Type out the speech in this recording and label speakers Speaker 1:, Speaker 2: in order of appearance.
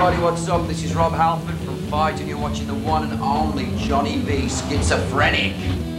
Speaker 1: everybody, what's up? This is Rob Halford from Fight, and you're watching the one and only Johnny V Schizophrenic.